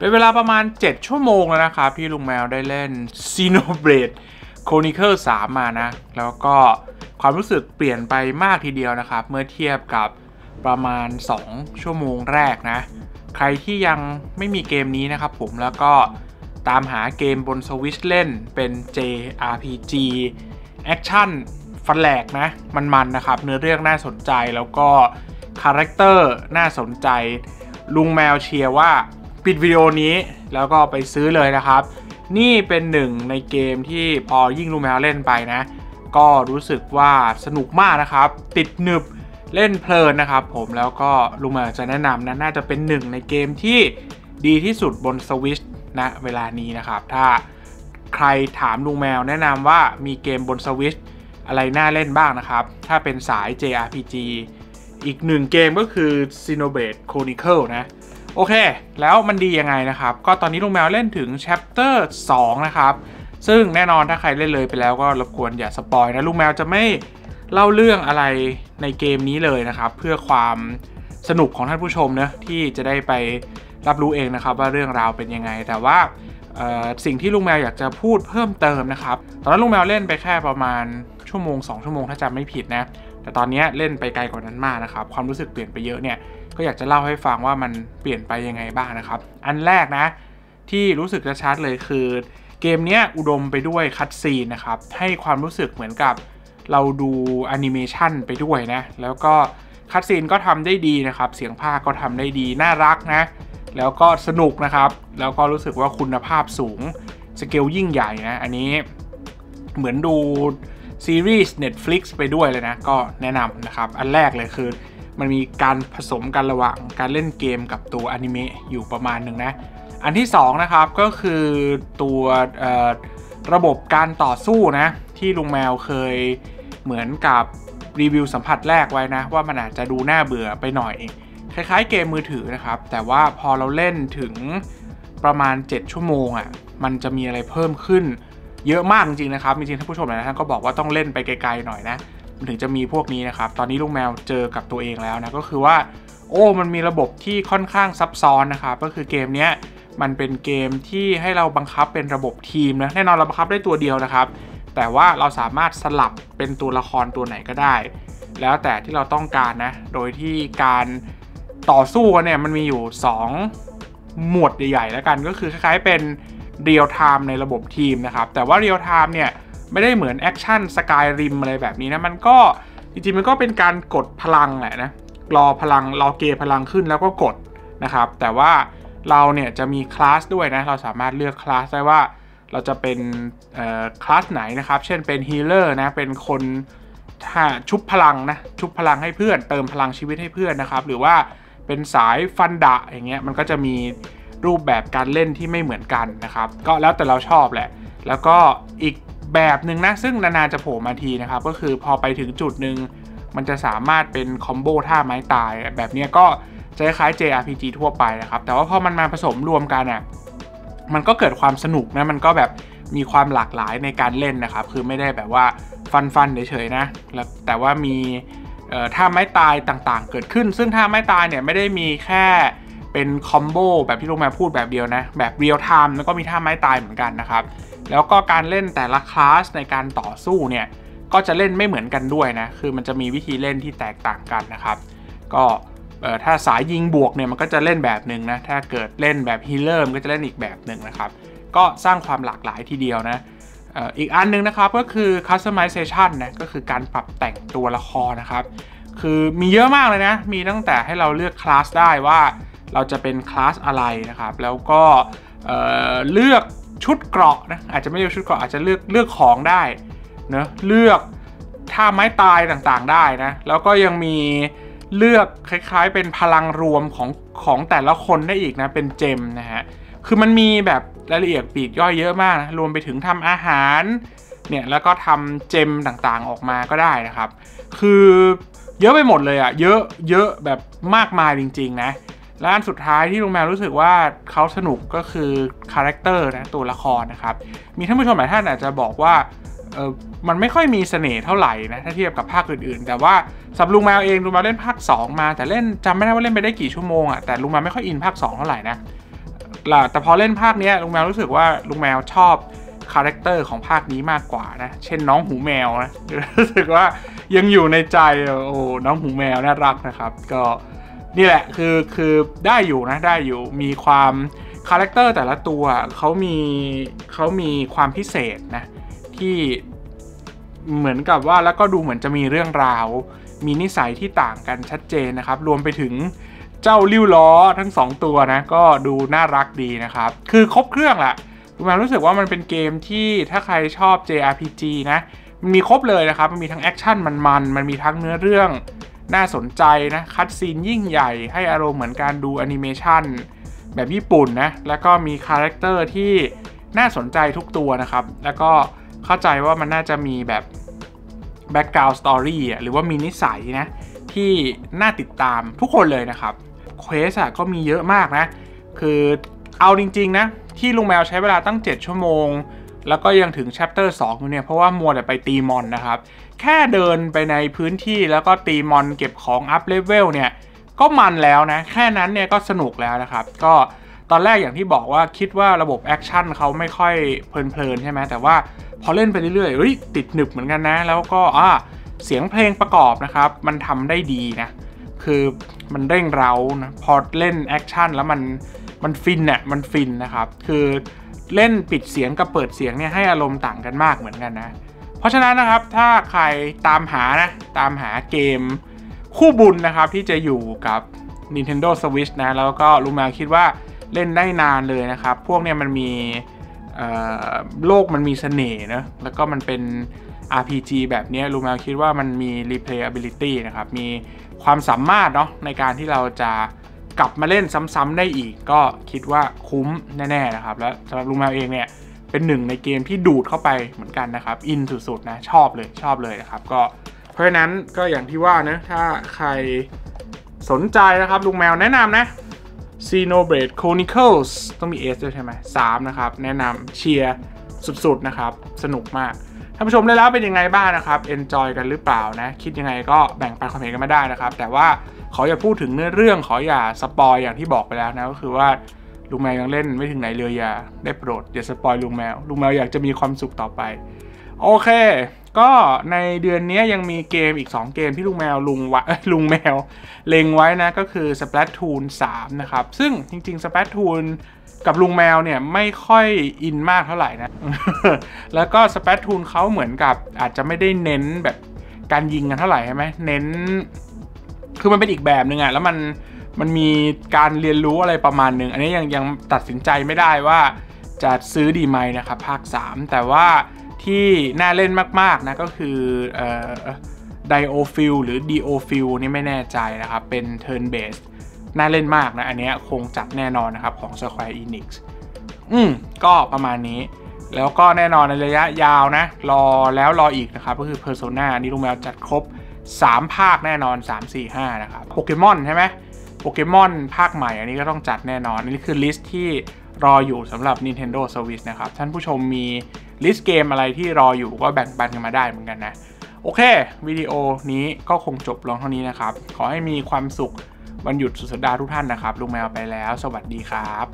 เป็นเวลาประมาณ 7 ชั่วโมงแล้วนะครับ ที่ลุงแมวได้เล่น Xenoblade Chronicles 3 มานะ แล้วก็ความรู้สึกเปลี่ยนไปมากทีเดียวนะครับ เมื่อเทียบกับประมาณ 2 ชั่วโมงแรกนะ ใครที่ยังไม่มีเกมนี้นะครับผมแล้วก็ตามหาเกมบนสวิชเล่นเป็น JRPG action ฟันแหลกนะ มันๆนะครับ เนื้อเรื่องน่าสนใจแล้วก็character น่าสนใจ ลุงแมวเชียร์ว่า ปิดวิดีโอนี้แล้วก็ไปซื้อเลยนะครับ นี่เป็นหนึ่งในเกมที่พอยิ่งลุงแมวเล่นไปนะ ก็รู้สึกว่าสนุกมากนะครับ ติดหนึบเล่นเพลินนะครับ ผมแล้วก็ลุงแมวจะแนะนำนะน่าจะเป็นหนึ่งในเกมที่ดีที่สุดบนสวิชณเวลานี้นะครับ ถ้าใครถามลุงแมวแนะนำว่ามีเกมบนสวิชอะไรน่าเล่นบ้างนะครับ ถ้าเป็นสาย JRPG อีกหนึ่งเกมก็คือ Xenoblade Chronicle นะ โอเค แล้วมันดียังไงนะครับ ก็ตอนนี้ลุงแมวเล่นถึง chapter 2 นะครับ ซึ่งแน่นอนถ้าใครเล่นเลยไปแล้วก็รบกวนอย่าสปอยนะลุงแมวจะไม่เล่าเรื่องอะไรในเกมนี้เลยนะครับ เพื่อความสนุกของท่านผู้ชมนะที่จะได้ไปรับรู้เองนะครับว่าเรื่องราวเป็นยังไง แต่ว่าสิ่งที่ลุงแมวอยากจะพูดเพิ่มเติมนะครับ ตอนนั้นลุงแมวเล่นไปแค่ประมาณ ชั่วโมง 2 ชั่วโมงถ้าจำไม่ผิดนะ แต่ตอนนี้เล่นไปไกลกว่านั้นมากนะครับ ความรู้สึกเปลี่ยนไปเยอะเนี่ย ก็อยากจะเล่าให้ฟังว่ามันเปลี่ยนไปยังไงบ้างนะครับ อันแรกนะ ที่รู้สึกจะชัดเลยคือ เกมนี้อุดมไปด้วย cutscene นะครับ ให้ความรู้สึกเหมือนกับเราดูแอนิเมชันไปด้วยนะ แล้วก็ cutscene ก็ทำได้ดีนะครับ เสียงพากย์ก็ทำได้ดี น่ารักนะ แล้วก็สนุกนะครับ แล้วก็รู้สึกว่าคุณภาพสูง สเกลยิ่งใหญ่นะ อันนี้เหมือนดู ซีรีส์ Netflix ไปด้วยเลยนะ ก็แนะนำนะครับ อันแรกเลยคือ มันมีการผสมกันระหว่างการเล่นเกมกับตัวอนิเมะอยู่ประมาณหนึ่งนะ อันที่ 2 นะครับก็คือตัวระบบการต่อสู้นะ ที่ลุงแมวเคยเหมือนกับรีวิวสัมผัสแรกไว้นะ ว่ามันอาจจะดูน่าเบื่อไปหน่อย คล้ายๆเกมมือถือนะครับ แต่ว่าพอเราเล่นถึงประมาณ 7 ชั่วโมงอะ่ะมันจะมีอะไรเพิ่มขึ้น เยอะมากจริงๆนะครับจริงๆท่านผู้ชมหลายท่านก็บอกว่าต้องเล่นไปไกลๆหน่อยนะถึงจะมีพวกนี้นะครับตอนนี้ลุงแมวเจอกับตัวเองแล้วนะก็คือว่า โอ้มันมีระบบที่ค่อนข้างซับซ้อนนะครับก็คือเกมนี้มันเป็นเกมที่ให้เราบังคับเป็นระบบทีมนะแน่นอนเราบังคับได้ตัวเดียวนะครับ แต่ว่าเราสามารถสลับเป็นตัวละครตัวไหนก็ได้ แล้วแต่ที่เราต้องการนะโดยที่การต่อสู้เนี่ยมันมีอยู่ 2 หมวดใหญ่ๆแล้วกันก็คือคล้ายๆเป็น real-time ในระบบทีมนะครับ แต่ว่า real-time เนี่ย ไม่ได้เหมือน action Skyrim อะไรแบบนี้นะ มันก็จริงๆ มันก็เป็นการกดพลังแหละนะ รอพลัง รอเกจพลังขึ้นแล้วก็กดนะครับ แต่ว่าเราเนี่ยจะมีคลาสด้วยนะ เราสามารถเลือกคลาสได้ว่าเราจะเป็นคลาสไหนนะครับ เช่นเป็นฮีเลอร์นะ เป็นคนชุบพลังนะ ชุบพลังให้เพื่อน เติมพลังชีวิตให้เพื่อนนะครับ หรือว่าเป็นสายฟันดะอย่างเงี้ย มันก็จะมี รูปแบบการเล่นที่ไม่เหมือนกันนะครับ ก็แล้วแต่เราชอบแหละ แล้วก็อีกแบบหนึ่งนะ ซึ่งนานๆจะโผล่มาทีนะครับ ก็คือพอไปถึงจุดหนึ่งมันจะสามารถเป็นคอมโบท่าไม้ตาย แบบนี้ก็จะคล้าย JRPG ทั่วไปนะครับ แต่ว่าพอมันมาผสมรวมกันอะมันก็เกิดความสนุกนะ มันก็แบบมีความหลากหลายในการเล่นนะครับ คือไม่ได้แบบว่าฟันฟันเฉยๆนะแล้วแต่ว่ามีท่าไม้ตายต่างๆ เกิดขึ้น ซึ่งท่าไม้ตายเนี่ยไม่ได้มีแค่ เป็น combo แบบที่ลุงแมวพูดแบบเดียวนะ แบบ real-time แล้วก็มีท่าไม้ตายเหมือนกันนะครับ แล้วก็การเล่นแต่ละคลาสในการต่อสู้เนี่ย ก็จะเล่นไม่เหมือนกันด้วยนะ คือมันจะมีวิธีเล่นที่แตกต่างกันนะครับ ก็ถ้าสายยิงบวกเนี่ยมันก็จะเล่นแบบหนึ่งนะ ถ้าเกิดเล่นแบบฮีเลอร์มันก็จะเล่นอีกแบบหนึ่งนะครับ ก็สร้างความหลากหลายทีเดียวนะอีกอันนึงนะครับก็คือ customization นะก็คือการปรับแต่งตัวละครนะครับ คือมีเยอะมากเลยนะ มีตั้งแต่ให้เราเลือกคลาสได้ว่า เราจะเป็นคลาสอะไรนะครับ แล้วก็เลือกชุดเกราะนะอาจจะไม่เลือกชุดเกราะอาจจะเลือกเลือกของได้เนะเลือกท่าไม้ตายต่างๆได้นะ แล้วก็ยังมีเลือกคล้ายๆ เป็นพลังรวมของของแต่ละคนได้อีกนะ เป็น gem นะฮะ คือมันมีแบบรายละเอียดปลีกย่อยเยอะมากนะ รวมไปถึงทำอาหาร เนี่ย แล้วก็ทำ gem ต่างๆออกมาก็ได้นะครับ คือเยอะไปหมดเลยอะเยอะเยอะแบบมากมายจริง ๆ นะ และอันสุดท้ายที่ลุงแมวรู้สึกว่าเขาสนุกก็คือ character นะตัวละครนะครับ มีท่านผู้ชมหลายท่านอาจจะบอกว่าเออมันไม่ค่อยมีเสน่ห์เท่าไหร่นะถ้าเทียบกับภาคอื่นๆ แต่ว่าสำหรับลุงแมวเองลุงแมวเล่นภาค 2 มา แต่เล่นจำไม่ได้ว่าเล่นไปได้กี่ชั่วโมงอะ่ะแต่ลุงแมวไม่ค่อย in ภาค 2 เท่าไหร่นะล่ะแต่พอเล่นภาคเนี้ยลุงแมวรู้สึกว่าลุงแมวชอบ character ของภาคนี้มากกว่านะ เช่นน้องหูแมวนะรู้สึกว่ายังอยู่ในใจโอ้น้องหูแมวน่ารักนะครับ ก็ นี่แหละคือคือได้อยู่นะได้อยู่มีความcharacter แต่ละตัวเขามีเขามีความพิเศษนะที่เหมือนกับว่าแล้วก็ดูเหมือนจะมีเรื่องราว มีนิสัยที่ต่างกันชัดเจนนะครับ รวมไปถึงเจ้าลิ่วล้อทั้ง 2 ตัวนะ ก็ดูน่ารักดีนะครับ คือครบเครื่องแหละผมรู้สึกว่ามันเป็นเกมที่ถ้าใครชอบ JRPG นะ มันมีครบเลยนะครับ มันมีทั้ง action มันๆ มันมีทั้งเนื้อเรื่อง น่าสนใจนะ cutscene ยิ่งใหญ่ให้อารมณ์เหมือนการดูแอนิเมชันแบบญี่ปุ่นนะแล้วก็มี character ที่น่าสนใจทุกตัวนะครับ แล้วก็เข้าใจว่ามันน่าจะมีแบบ background story หรือว่ามีนิสัยนะที่น่าติดตามทุกคนเลยนะครับ quest ก็มีเยอะมากนะ คือเอาจริง ๆ นะ ที่ลุงแมวใช้เวลาตั้ง 7 ชั่วโมง แล้วก็ยังถึง chapter 2อยู่เนี่ยเพราะว่ามัวแต่ไปตีมอนนะครับ แค่เดินไปในพื้นที่แล้วก็ตีมอนเก็บของ up level เนี่ยก็มันแล้วนะ แค่นั้นเนี่ยก็สนุกแล้วนะครับ ก็ตอนแรกอย่างที่บอกว่าคิดว่าระบบ action เขาไม่ค่อยเพลินๆใช่ไหมแต่ว่าพอเล่นไปเรื่อยๆเฮ้ยติดหนึบเหมือนกันนะ แล้วก็อ่าเสียงเพลงประกอบนะครับ มันทำได้ดีนะ คือมันเร่งเร้านะพอเล่น action แล้วมันมันฟินเนี่ยมันฟินนะครับ คือ เล่นปิดเสียงกับเปิดเสียงเนี่ยให้อารมณ์ต่างกันมากเหมือนกันนะ เพราะฉะนั้นนะครับถ้าใครตามหานะตามหาเกมคู่บุญนะครับที่จะอยู่กับ Nintendo Switch นะแล้วก็ลุงมาคิดว่าเล่นได้นานเลยนะครับ พวกเนี่ยมันมีโลกมันมีเสน่ห์นะแล้วก็มันเป็น RPG แบบนี้ลุงมวคิดว่ามันมี replayability นะครับ มีความสามารถเนาะในการที่เราจะ กลับมาเล่นซ้ำๆได้อีก ก็คิดว่าคุ้มแน่ๆนะครับ แล้วสำหรับลุงแมวเองเนี่ยเป็นหนึ่งในเกมที่ดูดเข้าไปเหมือนกันนะครับ อินสุดๆนะชอบเลยชอบเลยนะครับก็เพราะฉะนั้นก็อย่างที่ว่านะถ้าใครสนใจนะครับลุงแมวแนะนำนะ Xenoblade Chronicles ต้องมี S ด้วยใช่ไหม3นะครับ แนะนำเชียร์สุดๆนะครับ สนุกมากานผู้ชมได้แล้วเป็นยังไงบ้างนะครับ enjoy กันหรือเปล่านะ คิดยังไงก็แบ่งปันความเห็นกันมาได้นะครับ แต่ว่าขออย่าพูดถึงเนื้อเรื่องขออย่าสปอยอย่างที่บอกไปแล้วนะก็คือว่าลุงแมวยังเล่นไม่ถึงไหนเลยอย่าได้โปรดอย่าสปอยลุงแมวลุงแมวอยากจะมีความสุขต่อไปโอเค ก็ในเดือนนี้ยังมีเกมอีก 2 เกมที่ลุงแมวลุงวะลุงแมว เล็งไว้นะก็คือ Splatoon 3 นะครับ ซึ่งจริงๆ Splatoon กับลุงแมวเนี่ยไม่ค่อยอินมากเท่าไหร่นะ แล้วก็สเปซทูนเขาเหมือนกับอาจจะไม่ได้เน้นแบบการยิงกันเท่าไหร่ใช่ไหมเน้น คือมันเป็นอีกแบบหนึ่งอะแล้วมันมันมีการเรียนรู้อะไรประมาณหนึ่งอันนี้ยังยังตัดสินใจไม่ได้ว่าจะซื้อดีไหมนะครับภาค 3 แต่ว่าที่น่าเล่นมาก ๆ นะก็คือเอ่อ DioField หรือ DioField นี่ไม่แน่ใจนะครับ เป็น turn based น่าเล่นมากนะ อันนี้คงจัดแน่นอนนะครับ ของ Square Enix อืมก็ประมาณนี้ แล้วก็แน่นอนในระยะยาวนะ รอแล้วรออีกนะครับ ก็คือ Persona นี่ลุงแมวจัดครบ 3 ภาคแน่นอน 3 4 5 นะครับโปเกมอนใช่ไหมโปเกมอนภาคใหม่อันนี้ก็ต้องจัดแน่นอน นี่คือ list ที่รออยู่สำหรับ Nintendo Switch นะครับ ท่านผู้ชมมี list เกมอะไรที่รออยู่ก็แบ่งปันกันมาได้เหมือนกันนะ โอเค วิดีโอนี้ก็คงจบลงเท่านี้นะครับ ขอให้มีความสุข วันหยุดสุดสัปดาห์ทุกท่านนะครับลุงแมวไปแล้ว สวัสดีครับ